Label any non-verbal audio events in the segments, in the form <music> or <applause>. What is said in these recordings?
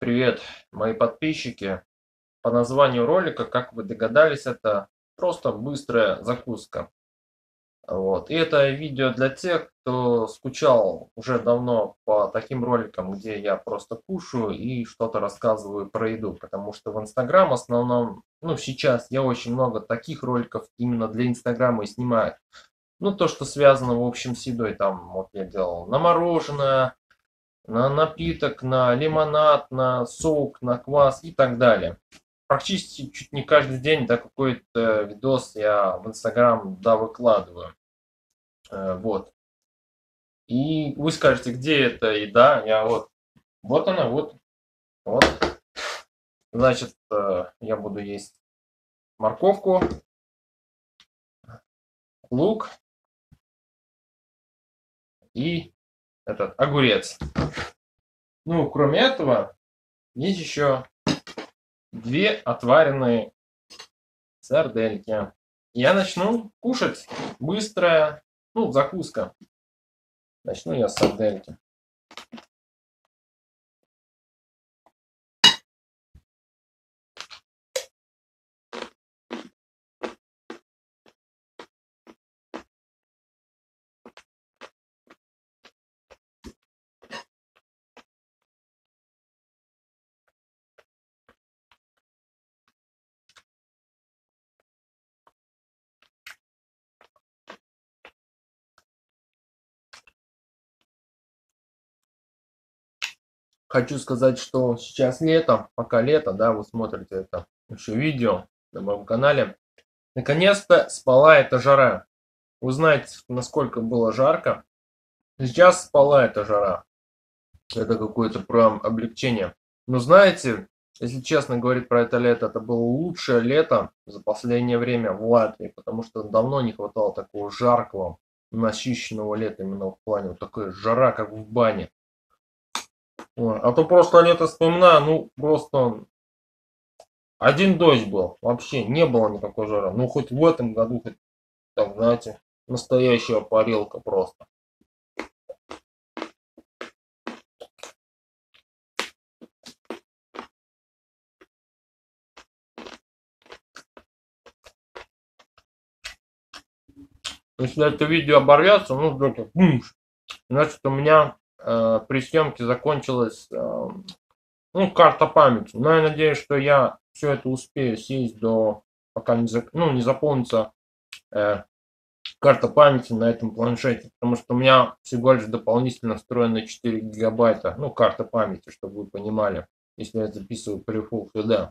Привет, мои подписчики. По названию ролика, как вы догадались, это просто быстрая закуска. Вот. И это видео для тех, кто скучал уже давно по таким роликам, где я просто кушаю и что-то рассказываю про еду. Потому что в Инстаграм основном, ну сейчас я очень много таких роликов именно для Инстаграма и снимаю. Ну то, что связано в общем с едой, там вот я делал на мороженое, на напиток, на лимонад, на сок, на квас и так далее. Практически чуть не каждый день да, какой-то видос я в Инстаграм да, выкладываю. Э, вот. И вы скажете, где эта еда? Я вот, вот она, вот, вот. Значит, э, я буду есть морковку, лук и этот огурец. Ну, кроме этого, есть еще две отваренные сардельки. Я начну кушать. Быстрая, ну, закуска. Начну я с сардельки. Хочу сказать, что сейчас лето, пока лето, да, вы смотрите это еще видео на моем канале. Наконец-то спала эта жара. Вы знаете, насколько было жарко. Сейчас спала эта жара. Это какое-то прям облегчение. Но знаете, если честно говорить про это лето, это было лучшее лето за последнее время в Латвии, потому что давно не хватало такого жаркого, насыщенного лета, именно в плане вот такой жара, как в бане. А то просто лето вспоминаю, ну просто один дождь был, вообще не было никакой жары. Ну хоть в этом году, хоть так, знаете, настоящая парилка просто. Если это видео оборвется, ну, только, значит, у меня Э, при съемке закончилась э, ну, карта памяти. Но я надеюсь, что я все это успею съесть до, пока не, ну, не заполнится э, карта памяти на этом планшете. Потому что у меня всего лишь дополнительно встроена 4 гигабайта, ну, карта памяти, чтобы вы понимали, если я записываю при Full HD.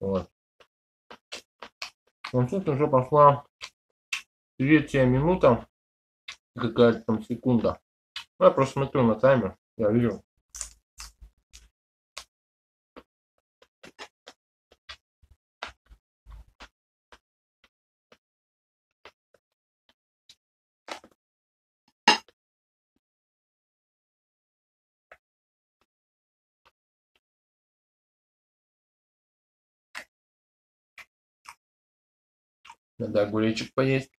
Вот. Вот тут уже пошла третья минута, какая-то там секунда. Я просто смотрю на таймер, я вижу. Надо огуречек поесть.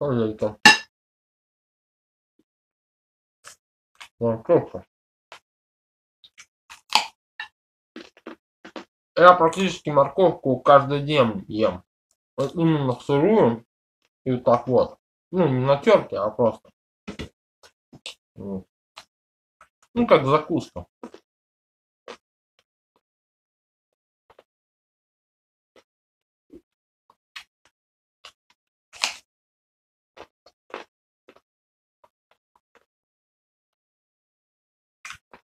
Пожалуйста. Морковка. Я практически морковку каждый день ем. Вот именно сырую и вот так вот. Ну, не на терке, а просто. Ну, как закуска.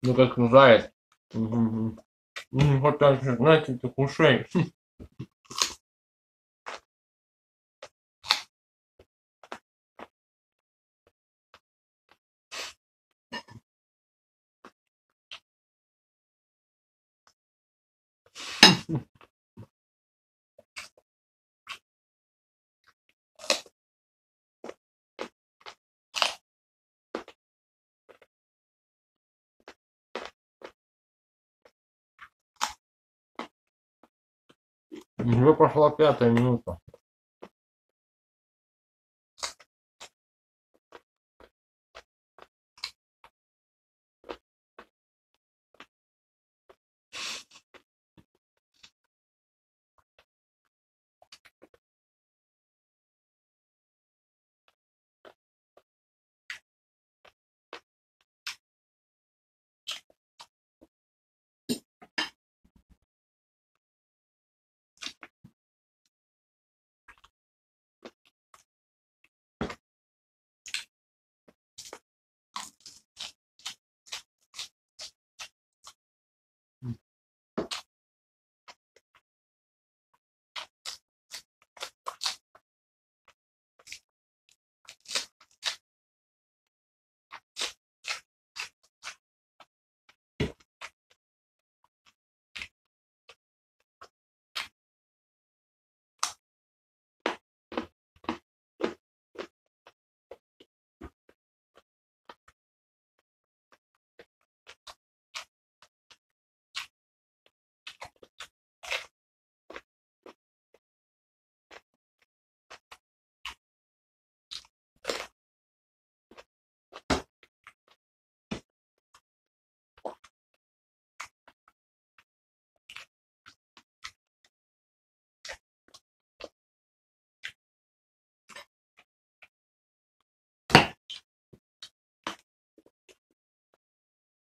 Ну как заяц. Угу. Вот так же, знаете, этих ушей. <laughs> Уже пошла пятая минута.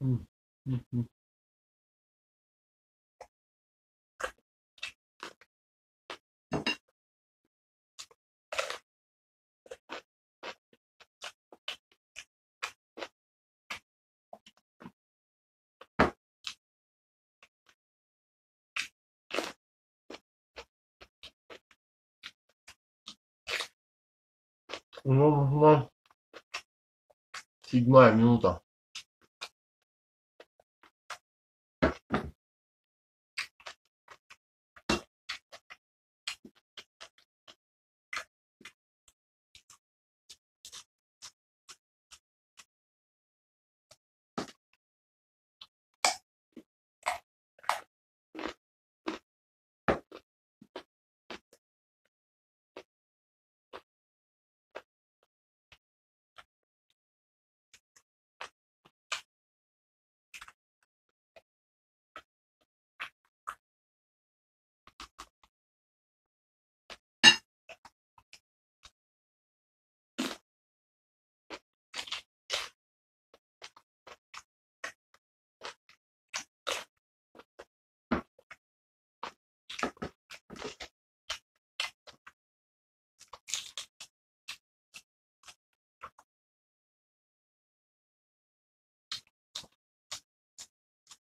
Мгм. Ну, нужна седьмая минута.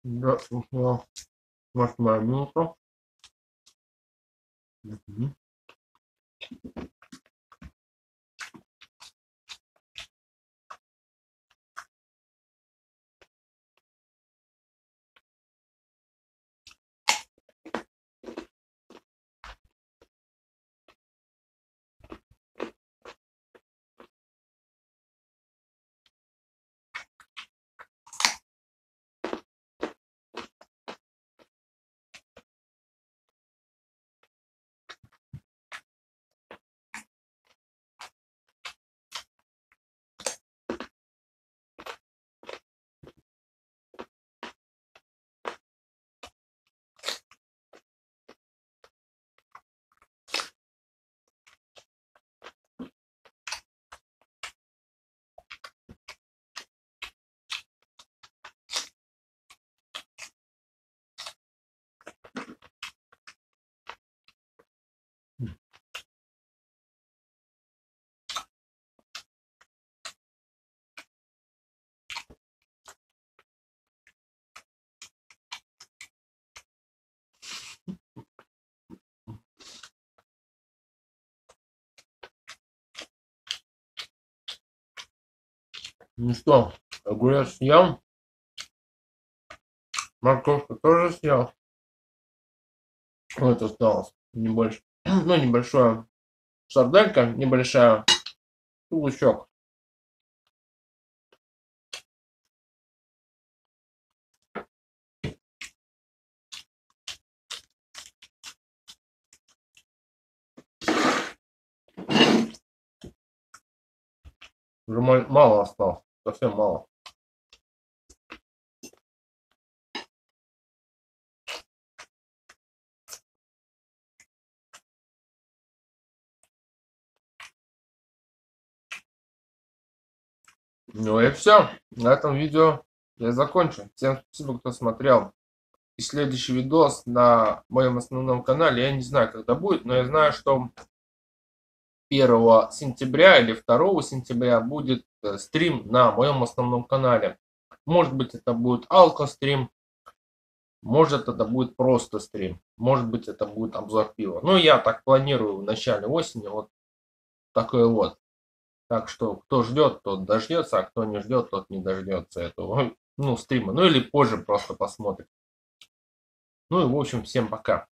Да, ушла восьмая минута. Мгм. Ну что, огурец съел. морковка тоже съел. Вот осталось не больше, <clears throat> ну небольшое сарделька, небольшая лучок. Уже мало осталось совсем мало. Ну и все. На этом видео я закончу. Всем спасибо, кто смотрел. И следующий видос на моем основном канале, я не знаю, когда будет, но я знаю, что 1 сентября или 2 сентября будет стрим на моем основном канале. Может быть это будет алко-стрим, может это будет просто стрим, может быть это будет обзор пива. Ну я так планирую в начале осени, вот такой вот. Так что кто ждет, тот дождется, а кто не ждет, тот не дождется этого <laughs> ну, стрима. Ну или позже просто посмотрит. Ну и в общем всем пока.